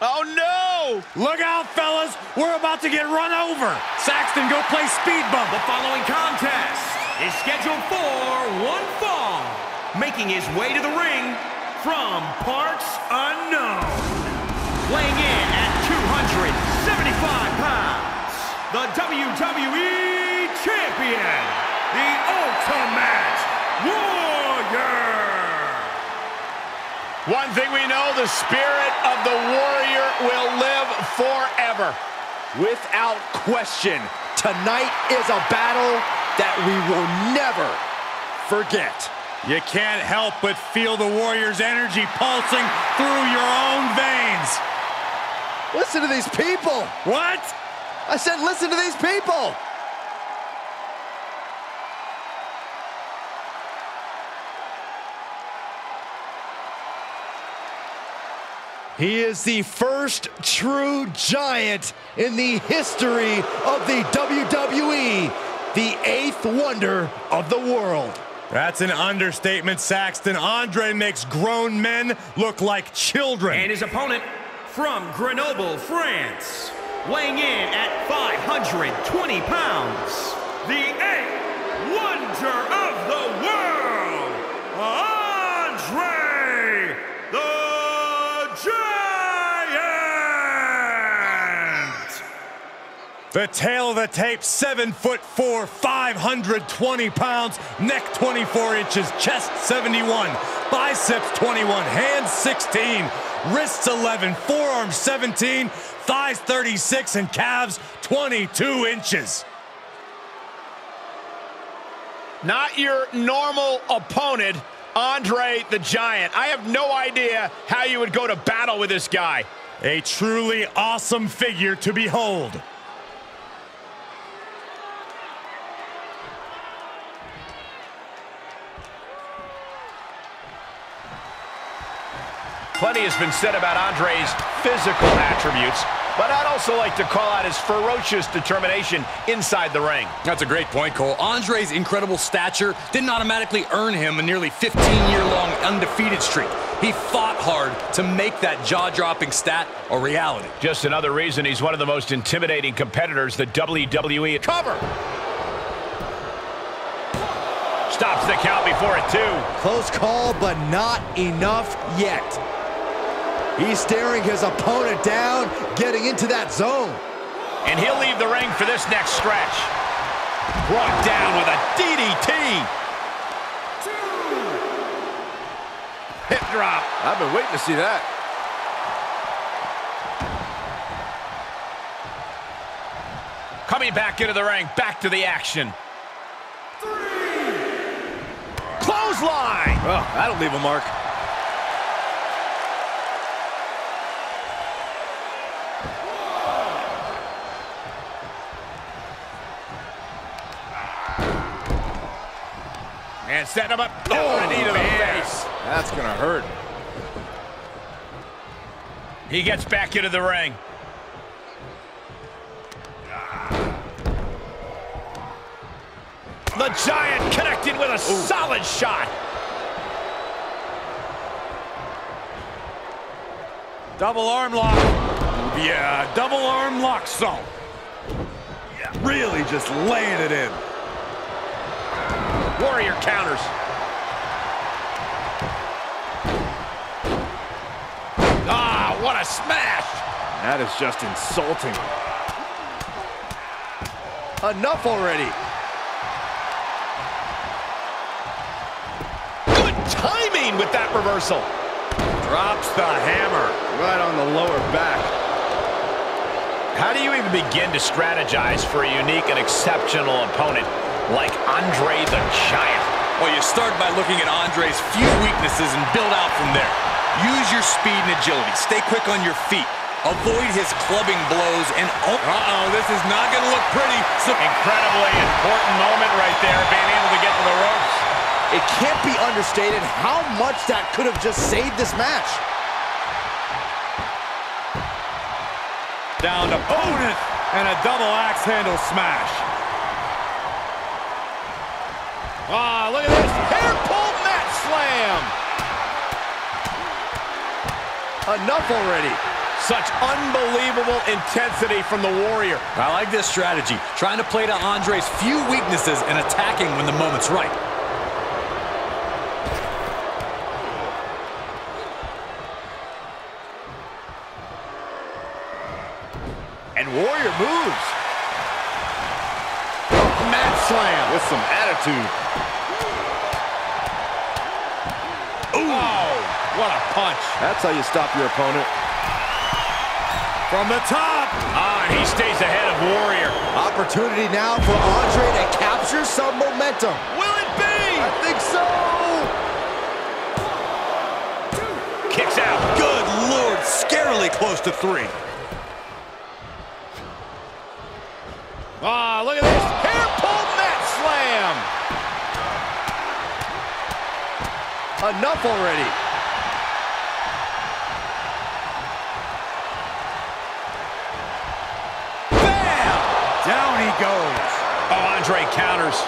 Oh, no! Look out, fellas. We're about to get run over. Saxton, go play speed bump. The following contest is scheduled for one fall. Making his way to the ring from parts unknown. Weighing in at 275 pounds, the WWE Champion, the Ultimate Warrior. One thing we know, the spirit of the Warrior will live forever. Without question, tonight is a battle that we will never forget. You can't help but feel the Warrior's energy pulsing through your own veins. Listen to these people. What? I said listen to these people. He is the first true giant in the history of the WWE, the eighth wonder of the world. That's an understatement, Saxton. Andre makes grown men look like children. And his opponent from Grenoble, France, weighing in at 520 pounds, the eighth wonder of the world, The tale of the tape, seven foot four, 520 pounds, neck 24 inches, chest 71, biceps 21, hands 16, wrists 11, forearms 17, thighs 36, and calves 22 inches. Not your normal opponent, Andre the Giant. I have no idea how you would go to battle with this guy. A truly awesome figure to behold. Plenty has been said about Andre's physical attributes, but I'd also like to call out his ferocious determination inside the ring. That's a great point, Cole. Andre's incredible stature didn't automatically earn him a nearly 15-year-long undefeated streak. He fought hard to make that jaw-dropping stat a reality. Just another reason he's one of the most intimidating competitors the WWE cover. Stops the count before it, too. Close call, but not enough yet. He's staring his opponent down, getting into that zone. And he'll leave the ring for this next stretch. Brought down with a DDT. Hip drop. I've been waiting to see that. Coming back into the ring, back to the action. Three. Clothesline. Oh, that'll leave a mark. And setting him up. Oh, oh a knee to the face. That's gonna hurt. He gets back into the ring. The Giant connected with a solid shot. Double arm lock. Yeah, double arm lock zone. Really just laying it in. Warrior counters. Ah, what a smash! That is just insulting. Enough already. Good timing with that reversal. Drops the hammer. Right on the lower back. How do you even begin to strategize for a unique and exceptional opponent like Andre the Giant? Well, you start by looking at Andre's few weaknesses and build out from there. Use your speed and agility. Stay quick on your feet. Avoid his clubbing blows and... Oh, Uh-oh, this is not going to look pretty. So Incredibly important moment right there, being able to get to the ropes. It can't be understated how much that could have just saved this match. down to opponent and a double axe handle smash. Ah, look at this. Hair pull mat slam. Enough already. Such unbelievable intensity from the Warrior. I like this strategy, trying to play to Andre's few weaknesses and attacking when the moment's right. And Warrior moves. Mat slam with some attitude. Oh, what a punch. That's how you stop your opponent. From the top. Ah, and he stays ahead of Warrior. Opportunity now for Andre to capture some momentum. Will it be? I think so. Kicks out. Good Lord, scarily close to three. Enough already. Bam! Down he goes. Oh, Andre counters.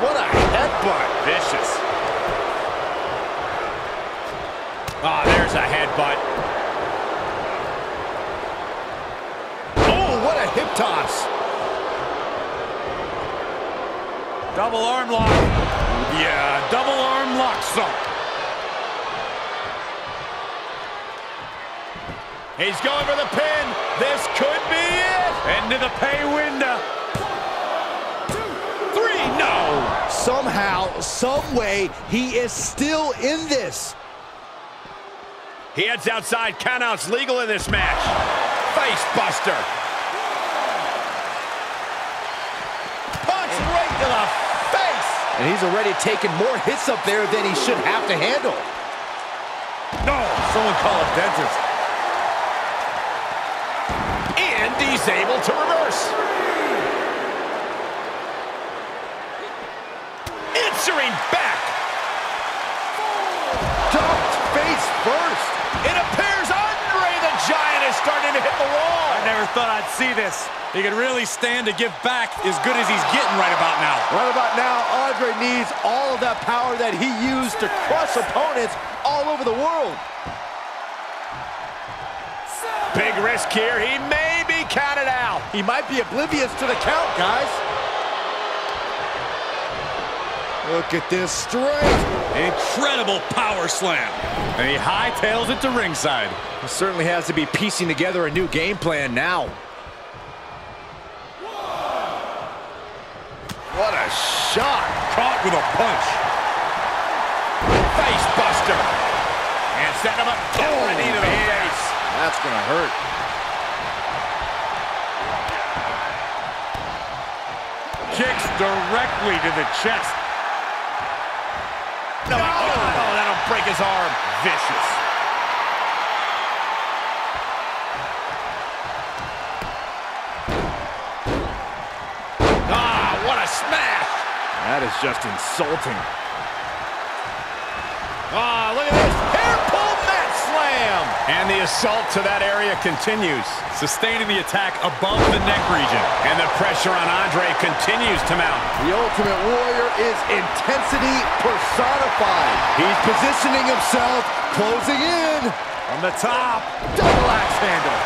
What a headbutt. Vicious. Ah, there's a headbutt. Oh, what a hip toss. Double arm lock. Yeah, double arm He's going for the pin. This could be it. Into the pay window. Three, no. Somehow, some way, he is still in this. He heads outside. Countouts legal in this match. Face buster. Punch right to the face. And he's already taken more hits up there than he should have to handle. No, someone call a dentist. And he's able to reverse. Answering back. Dumped face first. It appears Andre the Giant is starting to hit the wall. I never thought I'd see this. He could really stand to give back as good as he's getting right about now. Right about now, Andre needs all of that power that he used to crush opponents all over the world. Big risk here. He may counted out. He might be oblivious to the count, guys. Look at this strength. Incredible power slam. And he hightails it to ringside. He certainly has to be piecing together a new game plan now. What a shot. Caught with a punch. Face buster. And set him up. Oh, a knee to the face. That's gonna hurt. Kicks directly to the chest. No, oh, oh, that'll break his arm. Vicious. Ah, what a smash. That is just insulting. Ah, look at this. Hair pull mat slam. And the assault to that area continues. Sustaining the attack above the neck region. And the pressure on Andre continues to mount. The Ultimate Warrior is intensity personified. He's positioning himself, closing in. On the top. Double axe handle.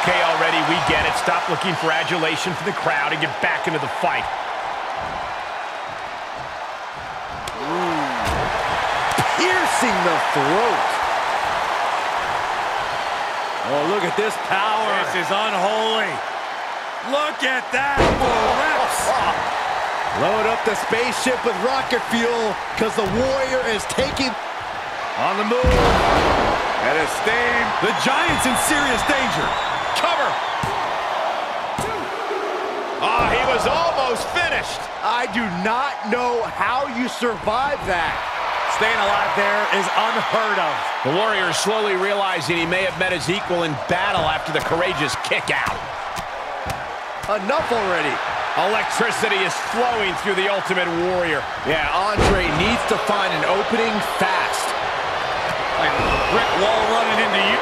Okay, already, we get it. Stop looking for adulation from the crowd and get back into the fight. Ooh. Piercing the throat. Oh, look at this power. This is unholy. Look at that reps. Load up the spaceship with rocket fuel because the Warrior is taking On the move. At his steam. The Giant's in serious danger. Cover. Ah, he was almost finished. I do not know how you survive that. Staying alive there is unheard of. The Warrior is slowly realizing he may have met his equal in battle after the courageous kick out. Enough already. Electricity is flowing through the Ultimate Warrior. Yeah, Andre needs to find an opening fast. Like a brick wall running into you.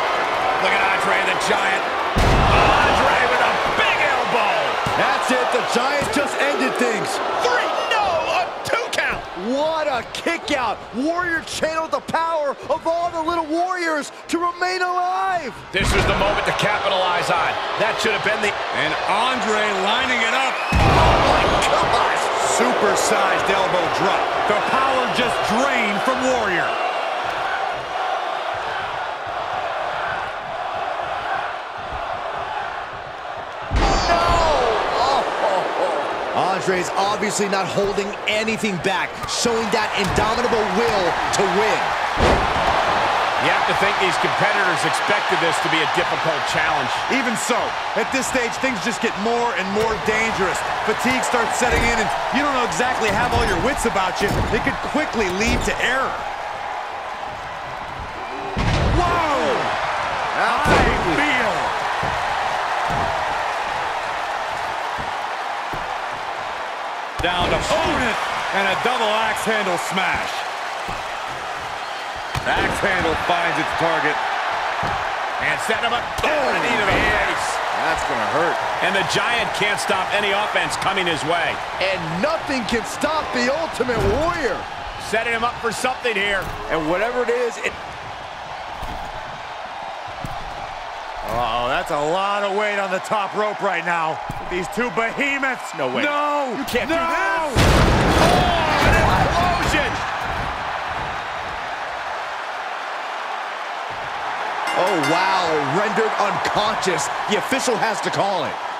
Look at Andre the Giant. Andre with a big elbow. That's it. The Giant just ended things. Three, no, a two count. What What a kick out. Warrior channeled the power of all the little warriors to remain alive. This was the moment to capitalize on. That should have been the... And Andre lining it up. Oh my gosh. Supersized elbow drop. The power just drained from Warrior. Andre's obviously not holding anything back, showing that indomitable will to win. You have to think these competitors expected this to be a difficult challenge. Even so, at this stage, things just get more and more dangerous. Fatigue starts setting in, and you don't know exactly have all your wits about you. It could quickly lead to error. Whoa! Down to opponent, and a double axe handle smash. Axe handle finds its target. And set him up. Oh, knee to the face. That's gonna hurt. And the Giant can't stop any offense coming his way. And nothing can stop the Ultimate Warrior. Setting him up for something here. And whatever it is, it... Uh oh that's a lot of weight on the top rope right now. These two behemoths. No way. No! You can't no! do this. Oh, an explosion. Oh, wow. Rendered unconscious. The official has to call it.